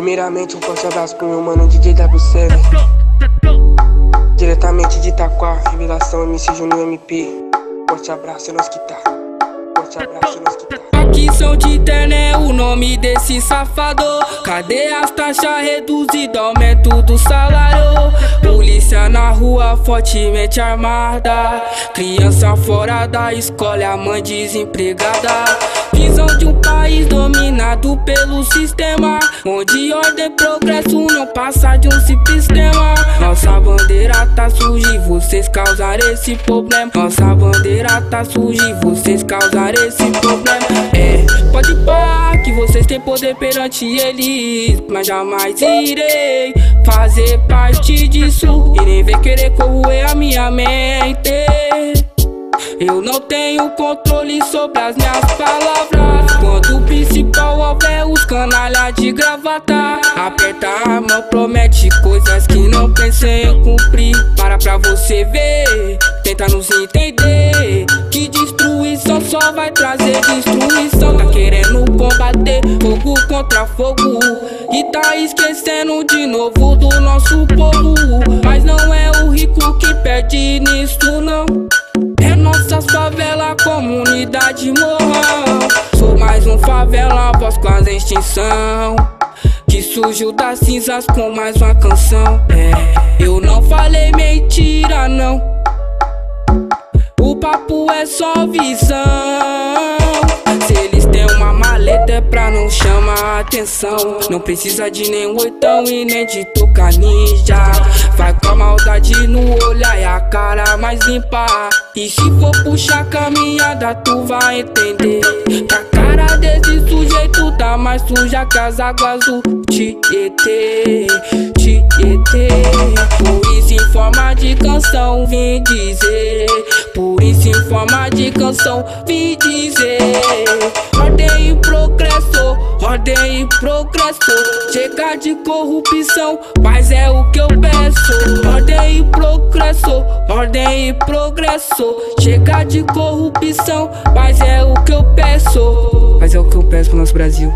Primeiramente, um forte abraço pro meu mano DJ WCL. Diretamente de Itaquá, revelação MC Júnior MP. Forte abraço, é nós que tá. Forte abraço, é nós que tá. Aqui são de terné o nome desse safado. Cadê as taxas reduzidas? Aumento do salário. Polícia na rua fortemente armada. Criança fora da escola, a mãe desempregada. Visão de um país dominado pelo sistema. Onde ordem e progresso não passa de um simples tema. Nossa bandeira tá suja e vocês causaram esse problema. Nossa bandeira tá suja e vocês causaram esse problema. É, pode pá que vocês têm poder perante eles. Mas jamais irei fazer parte disso. E nem ver querer corroer a minha mente. Não tenho controle sobre as minhas palavras. Quando o principal houver os canalha de gravata, aperta a mão, promete coisas que não pensei em cumprir. Para pra você ver, tenta nos entender. Que destruição só vai trazer destruição. Tá querendo combater fogo contra fogo. E tá esquecendo de novo do nosso povo. Mas não é o rico que perde nisso, não. Comunidade morrão. Sou mais um favela, voz quase extinção. Que surgiu das cinzas com mais uma canção. É, eu não falei mentira, não. O papo é só visão. Se eles têm uma maleta é pra não chamar atenção. Não precisa de nenhum oitão e nem de tocar ninja. Vai com a maldade no olhar a cara mais limpa. E se for puxar caminhada, tu vai entender. Que a cara desse sujeito tá mais suja que as águas do Tietê. Tietê. Por isso, em forma de canção, vim dizer. Por isso, em forma de canção, vim dizer. Ordem e progresso, ordem e progresso. Chega de corrupção, mas é o que eu peço. Ordem e progresso, ordem e progresso. Chega de corrupção, mas é o que eu peço. Mas é o que eu peço pro nosso Brasil.